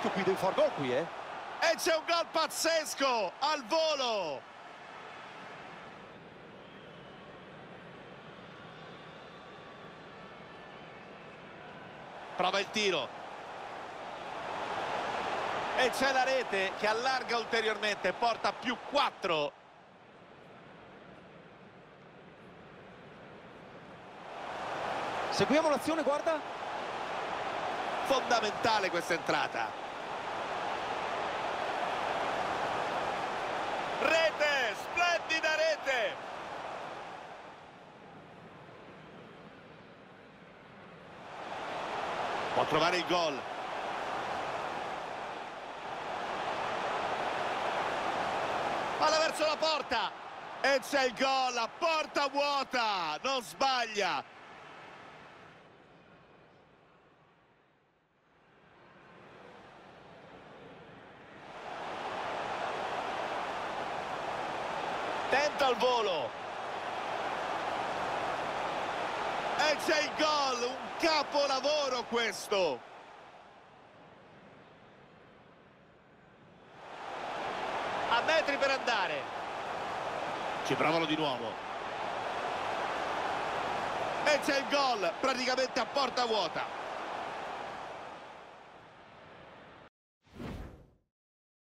occhio qui, devi far gol qui, eh. E c'è un gol pazzesco al volo. Prova il tiro. E c'è la rete che allarga ulteriormente, porta più 4. Seguiamo l'azione, guarda. Fondamentale questa entrata. Rete, splendida rete. Può trovare il gol. Palla verso la porta. E c'è il gol a porta vuota. Non sbaglia. Tenta il volo. E c'è il gol, un capolavoro questo. A metri per andare. Ci provano di nuovo. E c'è il gol, praticamente a porta vuota.